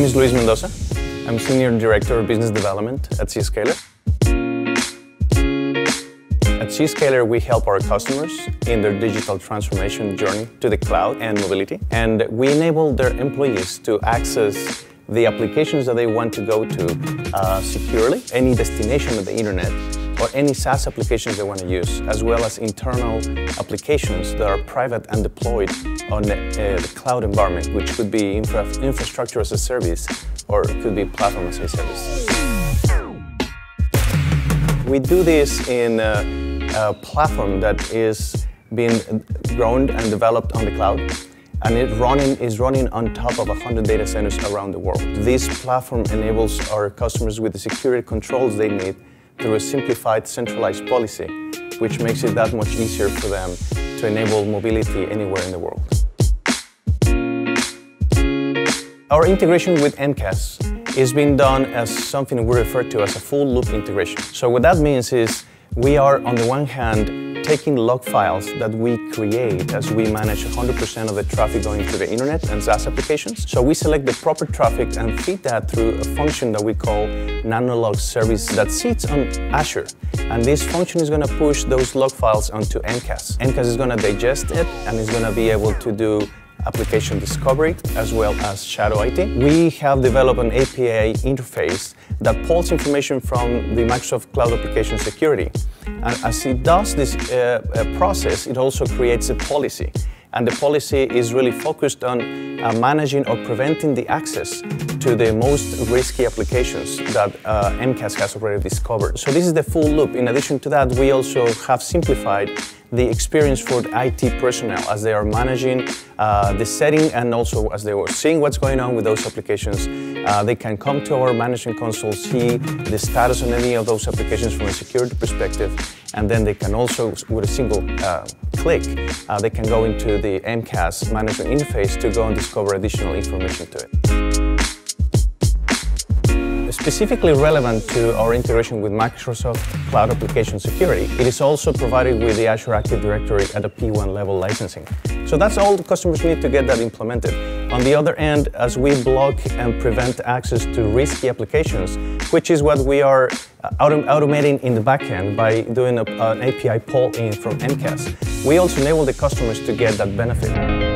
name is Luis Mendoza. I'm Senior Director of Business Development at Zscaler. At Zscaler, we help our customers in their digital transformation journey to the cloud and mobility. And we enable their employees to access the applications that they want to go to uh, securely, any destination of the internet, or any SaaS applications they want to use, as well as internal applications that are private and deployed on the, uh, the cloud environment, which could be infra infrastructure as a service or it could be platform as a service. We do this in a, a platform that is being grown and developed on the cloud and it running, is running on top of 100 data centers around the world. This platform enables our customers with the security controls they need through a simplified centralized policy, which makes it that much easier for them to enable mobility anywhere in the world. Our integration with MCAS is being done as something we refer to as a full loop integration. So what that means is we are, on the one hand, taking log files that we create as we manage 100% of the traffic going to the internet and SaaS applications. So we select the proper traffic and feed that through a function that we call Nanolog service that sits on Azure. And this function is going to push those log files onto MCAS. MCAS is going to digest it and is going to be able to do application discovery as well as shadow IT. We have developed an API interface that pulls information from the Microsoft Cloud Application Security. And as it does this uh, uh, process, it also creates a policy. And the policy is really focused on uh, managing or preventing the access to the most risky applications that uh, MCAS has already discovered. So this is the full loop. In addition to that, we also have simplified the experience for the IT personnel as they are managing uh, the setting and also as they were seeing what's going on with those applications. Uh, they can come to our management console, see the status on any of those applications from a security perspective, and then they can also, with a single uh, click, uh, they can go into the MCAS management interface to go and discover additional information to it specifically relevant to our integration with Microsoft Cloud Application Security, it is also provided with the Azure Active Directory at a P1 level licensing. So that's all the customers need to get that implemented. On the other end, as we block and prevent access to risky applications, which is what we are uh, autom automating in the backend by doing a, an API pull in from MCAS, we also enable the customers to get that benefit.